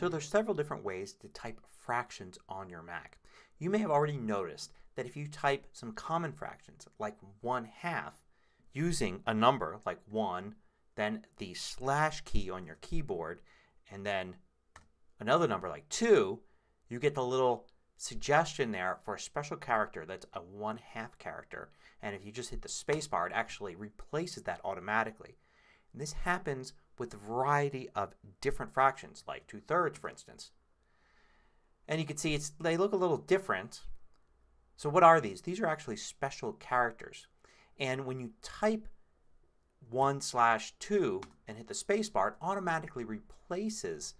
So there's several different ways to type fractions on your Mac. You may have already noticed that if you type some common fractions like 1 half using a number like 1, then the slash key on your keyboard, and then another number like 2, you get the little suggestion there for a special character that's a 1 half character. And if you just hit the spacebar it actually replaces that automatically. And this happens with a variety of different fractions like 2 thirds for instance. And you can see it's, they look a little different. So what are these? These are actually special characters. And when you type 1 slash 2 and hit the spacebar it automatically replaces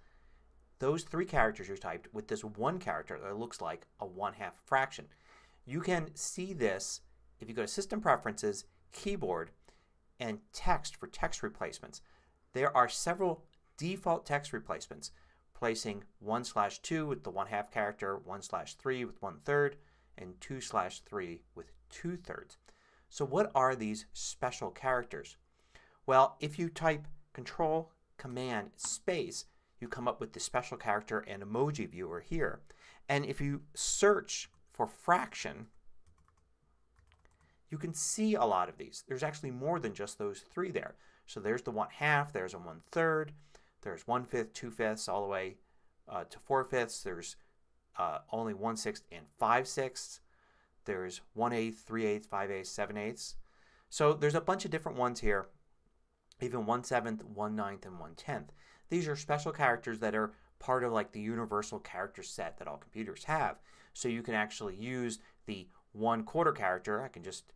those three characters you typed with this one character that looks like a 1 half fraction. You can see this if you go to System Preferences, Keyboard, and Text for text replacements. There are several default text replacements placing 1 slash 2 with the 1 half character, 1 slash 3 with 1 third, and 2 slash 3 with 2 thirds. So what are these special characters? Well, if you type Control Command Space you come up with the special character and emoji viewer here. And if you search for fraction you can see a lot of these. There's actually more than just those three there. So there's the 1 half, there's a 1 third, there's 1 fifth, 2 fifths, all the way uh, to 4 fifths. There's uh, only 1 sixth and 5 sixths. There's 1 eighth, 3 eighths, 5 eighths, 7 eighths. So there's a bunch of different ones here. Even 1 seventh, 1 ninth, and 1 tenth. These are special characters that are part of like the universal character set that all computers have. So you can actually use the 1 quarter character. I can just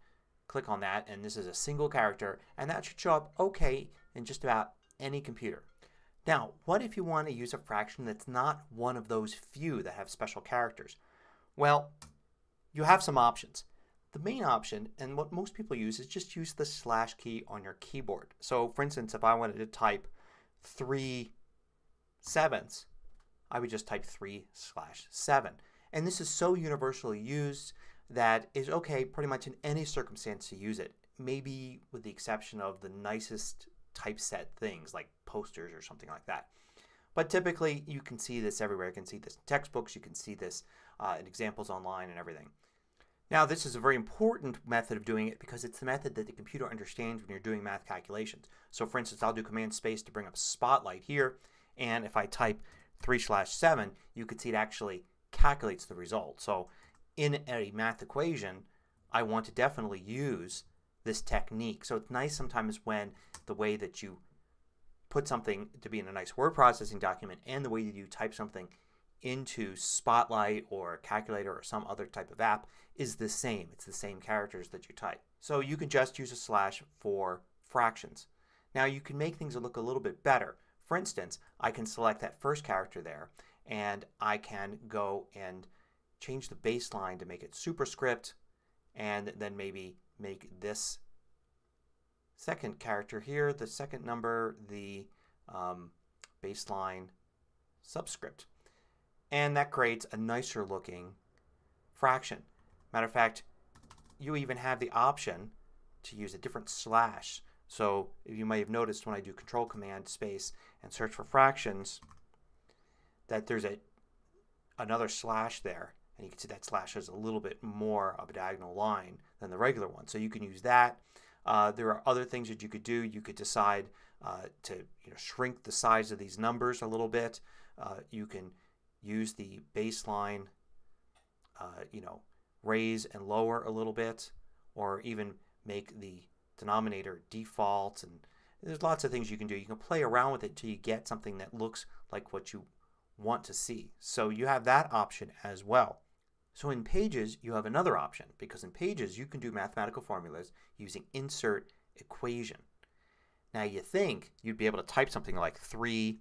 click on that and this is a single character and that should show up okay in just about any computer. Now what if you want to use a fraction that's not one of those few that have special characters? Well you have some options. The main option and what most people use is just use the slash key on your keyboard. So for instance if I wanted to type 3 sevenths I would just type 3 slash 7. And this is so universally used that is okay pretty much in any circumstance to use it. Maybe with the exception of the nicest typeset things like posters or something like that. But typically you can see this everywhere. You can see this in textbooks. You can see this uh, in examples online and everything. Now this is a very important method of doing it because it's the method that the computer understands when you're doing math calculations. So for instance I'll do Command Space to bring up Spotlight here and if I type 3 slash 7 you can see it actually calculates the result. So in a math equation I want to definitely use this technique. So it's nice sometimes when the way that you put something to be in a nice word processing document and the way that you type something into Spotlight or Calculator or some other type of app is the same. It's the same characters that you type. So you can just use a slash for fractions. Now you can make things look a little bit better. For instance, I can select that first character there and I can go and change the baseline to make it superscript and then maybe make this second character here, the second number, the um, baseline subscript. And that creates a nicer looking fraction. Matter of fact, you even have the option to use a different slash. So if you might have noticed when I do control command space and search for fractions that there's a another slash there and you can see that slash has a little bit more of a diagonal line than the regular one. So you can use that. Uh, there are other things that you could do. You could decide uh, to you know, shrink the size of these numbers a little bit. Uh, you can use the baseline, uh, you know, raise and lower a little bit or even make the denominator default and there's lots of things you can do. You can play around with it until you get something that looks like what you want to see. So you have that option as well. So in Pages you have another option because in Pages you can do mathematical formulas using insert equation. Now you think you'd be able to type something like 3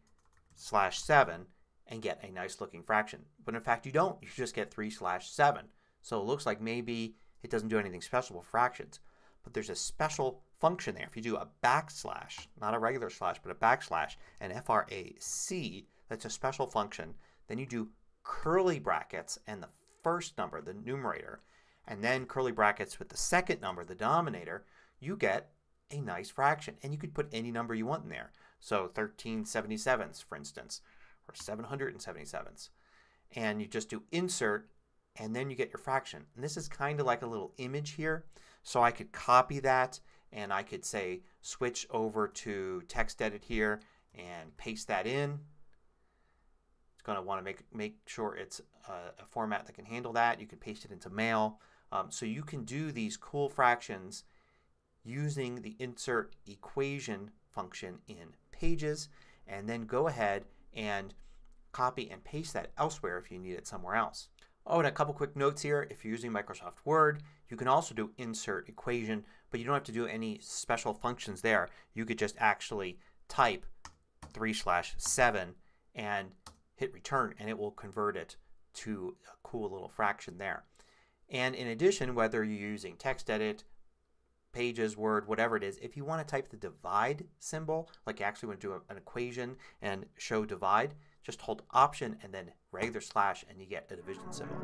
slash 7 and get a nice looking fraction. But in fact you don't. You just get 3 slash 7. So it looks like maybe it doesn't do anything special with fractions. But there's a special function there. If you do a backslash, not a regular slash but a backslash, and FRAC, that's a special function. Then you do curly brackets and the first number, the numerator, and then curly brackets with the second number, the denominator, you get a nice fraction. And you could put any number you want in there. So 1377ths for instance or 777ths. And you just do insert and then you get your fraction. And this is kind of like a little image here. So I could copy that and I could say switch over to TextEdit here and paste that in. Going to want to make, make sure it's a, a, format that can handle that. You can paste it into mail. Um, so you can do these cool fractions using the insert equation function in Pages and then go ahead and copy and paste that elsewhere if you need it somewhere else. Oh, and a couple quick notes here. If you're using Microsoft Word, you can also do insert equation, but you don't have to do any special functions there. You could just actually type 3 slash 7 and hit return and it will convert it to a cool little fraction there. And in addition, whether you're using TextEdit, Pages, Word, whatever it is, if you want to type the divide symbol, like you actually want to do an equation and show divide, just hold Option and then regular slash and you get a division symbol.